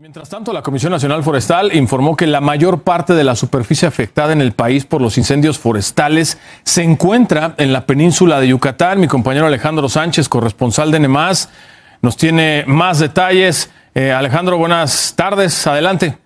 Mientras tanto, la Comisión Nacional Forestal informó que la mayor parte de la superficie afectada en el país por los incendios forestales se encuentra en la península de Yucatán. Mi compañero Alejandro Sánchez, corresponsal de NEMAS, nos tiene más detalles. Eh, Alejandro, buenas tardes. Adelante.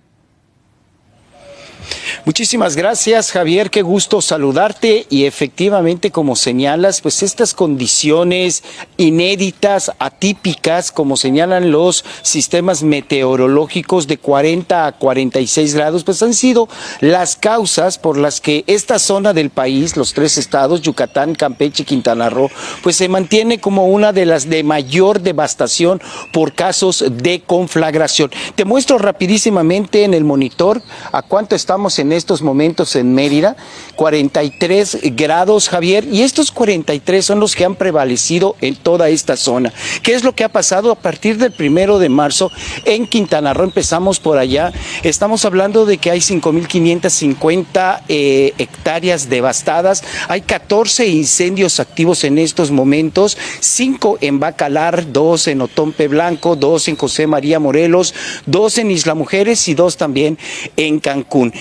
Muchísimas gracias, Javier. Qué gusto saludarte. Y efectivamente, como señalas, pues estas condiciones inéditas, atípicas, como señalan los sistemas meteorológicos de 40 a 46 grados, pues han sido las causas por las que esta zona del país, los tres estados, Yucatán, Campeche y Quintana Roo, pues se mantiene como una de las de mayor devastación por casos de conflagración. Te muestro rapidísimamente en el monitor a cuánto estamos en estos momentos en Mérida, 43 grados, Javier, y estos 43 son los que han prevalecido en toda esta zona. ¿Qué es lo que ha pasado a partir del primero de marzo en Quintana Roo? Empezamos por allá, estamos hablando de que hay 5.550 eh, hectáreas devastadas, hay 14 incendios activos en estos momentos, 5 en Bacalar, 2 en Otompe Blanco, 2 en José María Morelos, 2 en Isla Mujeres y 2 también en Cancún.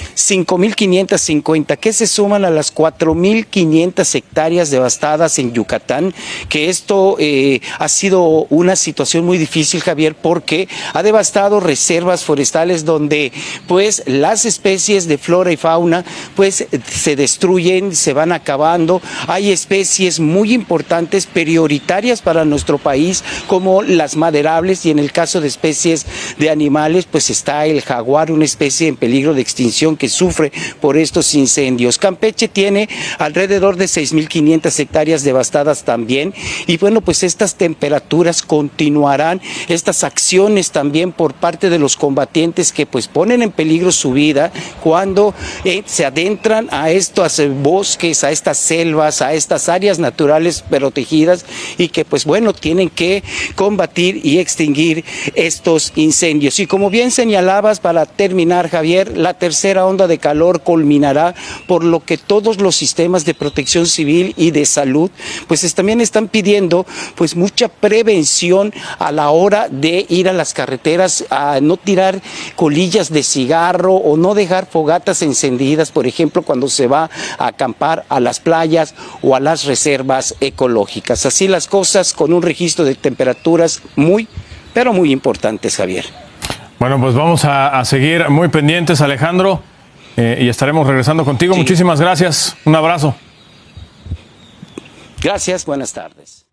5.550, que se suman a las 4.500 hectáreas devastadas en Yucatán, que esto eh, ha sido una situación muy difícil, Javier, porque ha devastado reservas forestales donde pues las especies de flora y fauna pues se destruyen, se van acabando. Hay especies muy importantes, prioritarias para nuestro país, como las maderables y en el caso de especies de animales, pues está el jaguar, una especie en peligro de extinción que sufre por estos incendios. Campeche tiene alrededor de 6.500 hectáreas devastadas también y bueno, pues estas temperaturas continuarán, estas acciones también por parte de los combatientes que pues ponen en peligro su vida cuando eh, se adentran a estos bosques, a estas selvas, a estas áreas naturales protegidas y que pues bueno, tienen que combatir y extinguir estos incendios. Y como bien señalabas para terminar, Javier, la tercera onda de calor culminará, por lo que todos los sistemas de protección civil y de salud, pues también están pidiendo pues mucha prevención a la hora de ir a las carreteras, a no tirar colillas de cigarro o no dejar fogatas encendidas, por ejemplo, cuando se va a acampar a las playas o a las reservas ecológicas. Así las cosas con un registro de temperaturas muy, pero muy importantes, Javier. Bueno, pues vamos a, seguir muy pendientes, Alejandro. Eh, y estaremos regresando contigo. Muchísimas gracias. Un abrazo. Gracias, buenas tardes.